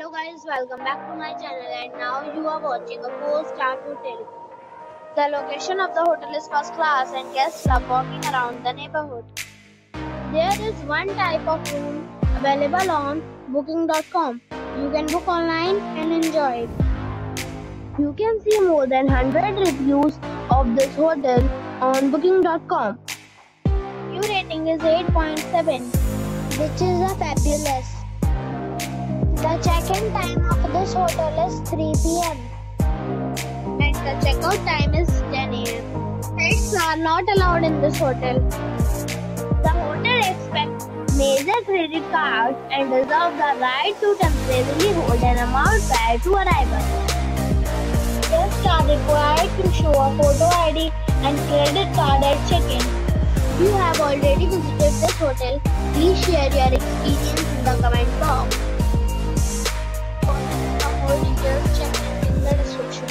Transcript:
Hello guys, welcome back to my channel and now you are watching a 4-star hotel. The location of the hotel is first class and guests love walking around the neighborhood. There is one type of room available on booking.com. You can book online and enjoy it. You can see more than 100 reviews of this hotel on booking.com. Your rating is 8.7 which is a fabulous. The check-in time of this hotel is 3 p.m. and the checkout time is 10 a.m. Pets are not allowed in this hotel. The hotel expects major credit cards and reserves the right to temporarily hold an amount prior to arrival. Guests are required to show a photo ID and credit card at check-in. If you have already visited this hotel, please share your experience in the comment box.